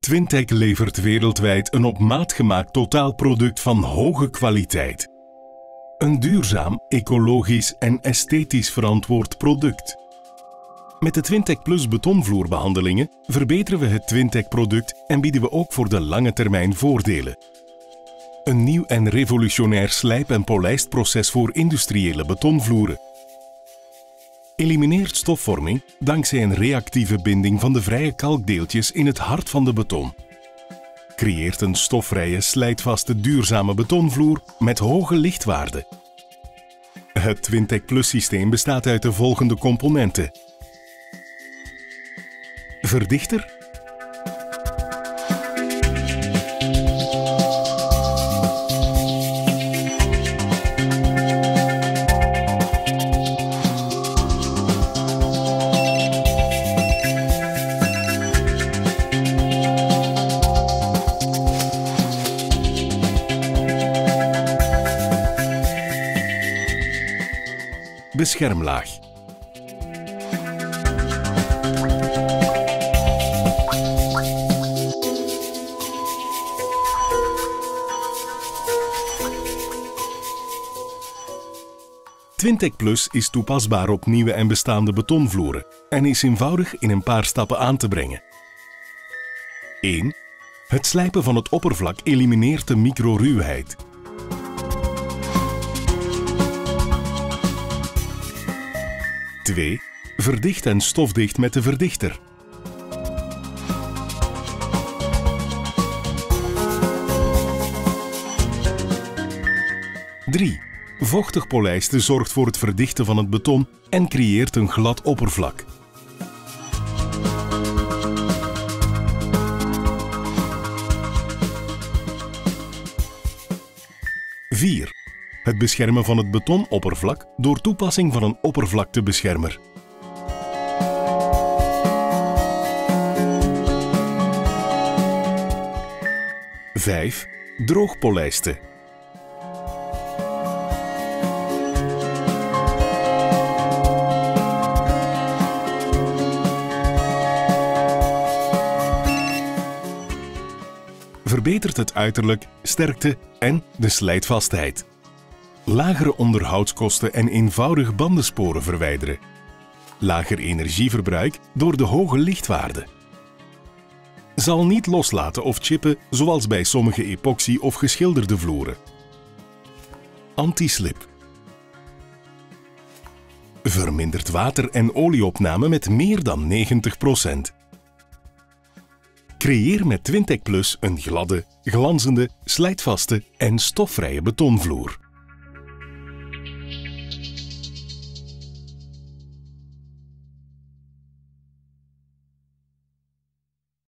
Twintec levert wereldwijd een op maat gemaakt totaalproduct van hoge kwaliteit. Een duurzaam, ecologisch en esthetisch verantwoord product. Met de Twintec Plus betonvloerbehandelingen verbeteren we het Twintec product en bieden we ook voor de lange termijn voordelen. Een nieuw en revolutionair slijp- en polijstproces voor industriële betonvloeren. Elimineert stofvorming dankzij een reactieve binding van de vrije kalkdeeltjes in het hart van de beton. Creëert een stofvrije, slijtvaste, duurzame betonvloer met hoge lichtwaarden. Het Twintec Plus systeem bestaat uit de volgende componenten. Verdichter, beschermlaag. Twintec Plus is toepasbaar op nieuwe en bestaande betonvloeren en is eenvoudig in een paar stappen aan te brengen. 1. Het slijpen van het oppervlak elimineert de microruwheid. 2. Verdicht en stofdicht met de verdichter. 3. Vochtig polijsten zorgt voor het verdichten van het beton en creëert een glad oppervlak. 4. Het beschermen van het betonoppervlak door toepassing van een oppervlaktebeschermer. Vijf. Droogpolijsten. Verbetert het uiterlijk, sterkte en de slijtvastheid lagere onderhoudskosten en eenvoudig bandensporen verwijderen. Lager energieverbruik door de hoge lichtwaarde. Zal niet loslaten of chippen zoals bij sommige epoxy of geschilderde vloeren. Anti-slip. Vermindert water- en olieopname met meer dan 90%. Creëer met Twintec Plus een gladde, glanzende, slijtvaste en stofvrije betonvloer.